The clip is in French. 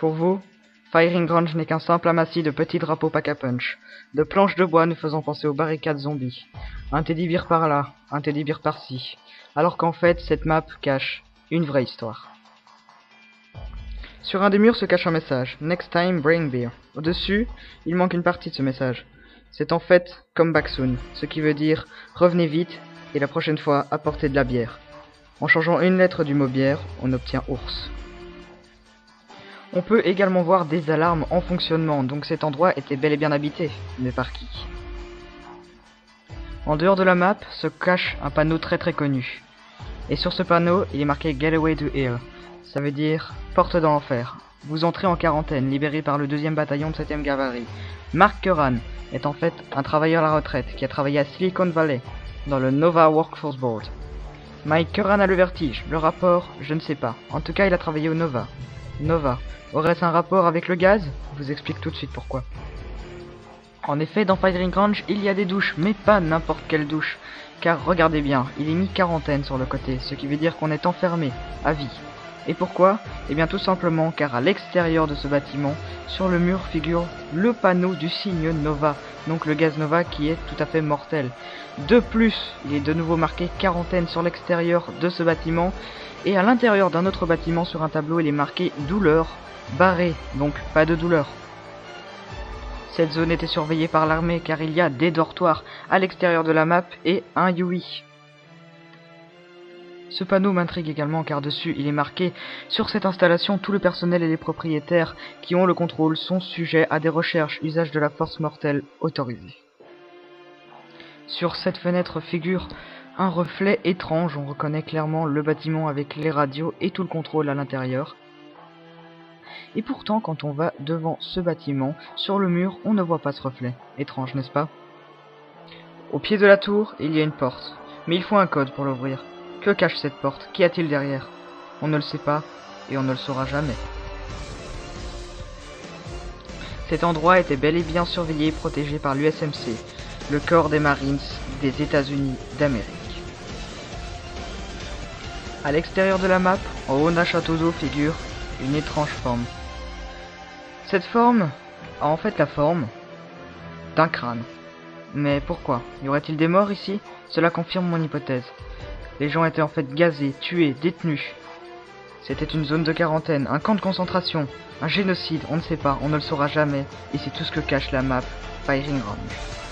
Pour vous, Firing Range n'est qu'un simple amassis de petits drapeaux pack à punch, de planches de bois nous faisant penser aux barricades zombies. Un teddy par là, un teddy par-ci. Alors qu'en fait, cette map cache une vraie histoire. Sur un des murs se cache un message. Next time, bring beer. Au-dessus, il manque une partie de ce message. C'est en fait come back soon, ce qui veut dire revenez vite et la prochaine fois apportez de la bière. En changeant une lettre du mot bière, on obtient ours. On peut également voir des alarmes en fonctionnement, donc cet endroit était bel et bien habité. Mais par qui? En dehors de la map se cache un panneau très très connu. Et sur ce panneau, il est marqué Getaway to Hell. Ça veut dire porte dans l'enfer. Vous entrez en quarantaine, libéré par le deuxième bataillon de 7ème cavalerie. Mark Curran est en fait un travailleur à la retraite qui a travaillé à Silicon Valley, dans le Nova Workforce Board. Mike Curran a le vertige, le rapport, je ne sais pas. En tout cas, il a travaillé au Nova. Nova, Aurait-ce un rapport avec le gaz? Je vous explique tout de suite pourquoi. En effet, dans Firing Range, il y a des douches, mais pas n'importe quelle douche. Car regardez bien, il est mis quarantaine sur le côté, ce qui veut dire qu'on est enfermé, à vie. Et pourquoi? Eh bien tout simplement car à l'extérieur de ce bâtiment, sur le mur figure le panneau du signe Nova, donc le gaz Nova qui est tout à fait mortel. De plus, il est de nouveau marqué quarantaine sur l'extérieur de ce bâtiment, et à l'intérieur d'un autre bâtiment sur un tableau il est marqué douleur barré, donc pas de douleur. Cette zone était surveillée par l'armée car il y a des dortoirs à l'extérieur de la map et un Yui. Ce panneau m'intrigue également car dessus il est marqué Sur cette installation, tout le personnel et les propriétaires qui ont le contrôle sont sujets à des recherches usage de la force mortelle autorisée. Sur cette fenêtre figure un reflet étrange, on reconnaît clairement le bâtiment avec les radios et tout le contrôle à l'intérieur. Et pourtant, quand on va devant ce bâtiment, sur le mur, on ne voit pas ce reflet. Étrange, n'est-ce pas? Au pied de la tour, il y a une porte. Mais il faut un code pour l'ouvrir. Que cache cette porte? Qu'y a-t-il derrière? On ne le sait pas, et on ne le saura jamais. Cet endroit était bel et bien surveillé et protégé par l'USMC, le corps des Marines des États-Unis d'Amérique. À l'extérieur de la map, en haut d'un château d'eau figure une étrange forme. Cette forme a en fait la forme d'un crâne. Mais pourquoi? Y aurait-il des morts ici? Cela confirme mon hypothèse. Les gens étaient en fait gazés, tués, détenus. C'était une zone de quarantaine, un camp de concentration, un génocide, on ne sait pas, on ne le saura jamais, et c'est tout ce que cache la map Firing Range.